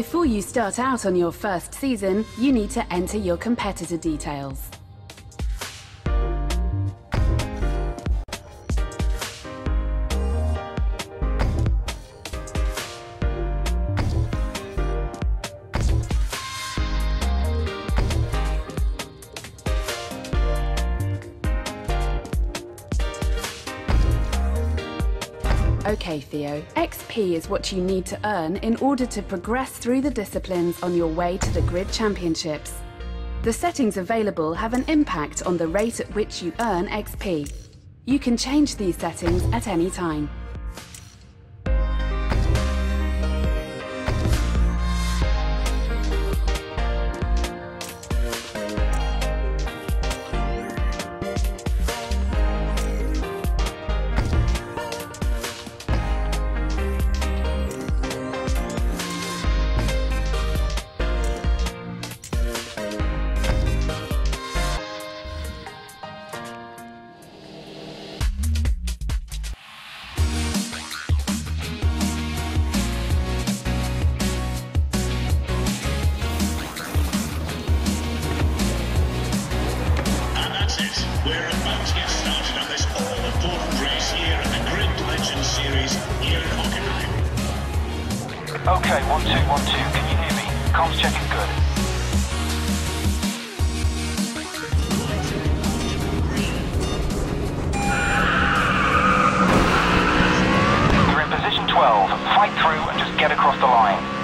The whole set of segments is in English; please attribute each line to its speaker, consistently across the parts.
Speaker 1: Before you start out on your first season, you need to enter your competitor details. Okay, Theo. XP is what you need to earn in order to progress through the disciplines on your way to the Grid Championships. The settings available have an impact on the rate at which you earn XP. You can change these settings at any time.
Speaker 2: Okay, one two one two. Can you hear me? Comms checking good. You're in position 12. Fight through and just get across the line.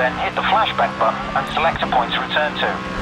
Speaker 2: Then hit the flashback button and select a point to return to.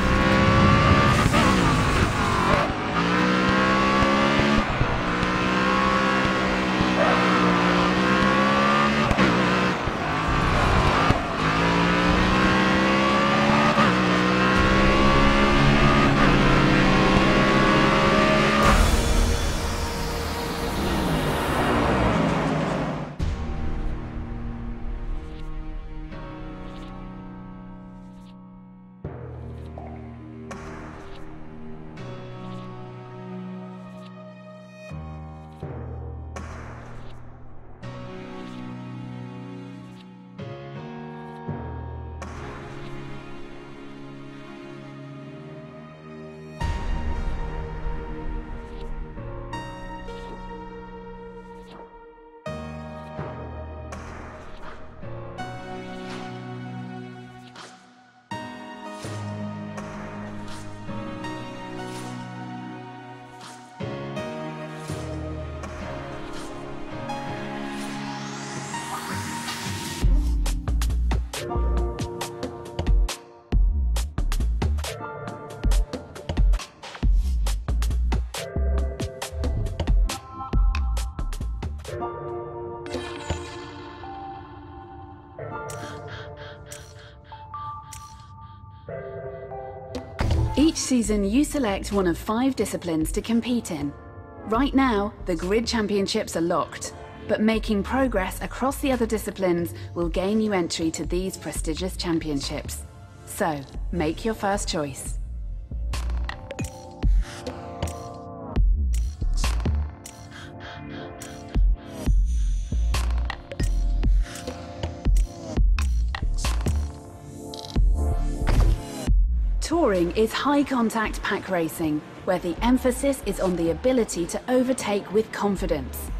Speaker 1: Season you select one of five disciplines to compete in. Right now, the Grid Championships are locked, but making progress across the other disciplines will gain you entry to these prestigious championships. So, make your first choice. Touring is high contact pack racing, where the emphasis is on the ability to overtake with confidence.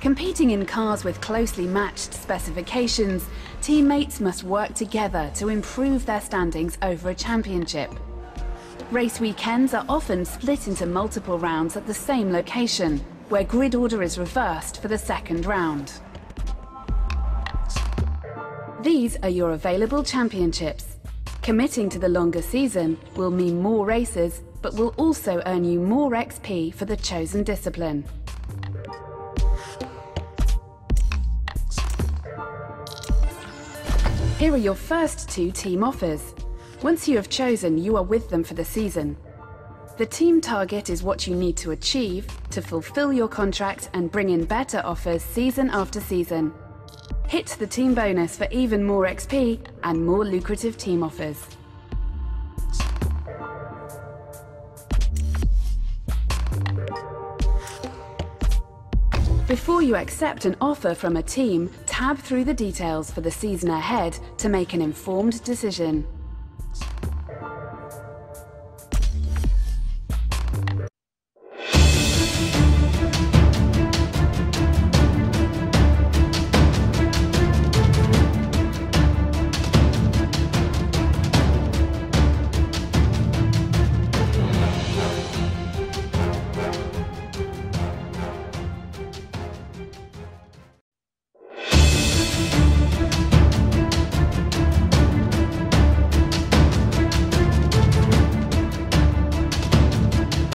Speaker 1: Competing in cars with closely matched specifications, teammates must work together to improve their standings over a championship. Race weekends are often split into multiple rounds at the same location, where grid order is reversed for the second round. These are your available championships. Committing to the longer season will mean more races, but will also earn you more XP for the chosen discipline. Here are your first two team offers. Once you have chosen, you are with them for the season. The team target is what you need to achieve to fulfill your contract and bring in better offers season after season. Hit the team bonus for even more XP and more lucrative team offers. Before you accept an offer from a team, tab through the details for the season ahead to make an informed decision.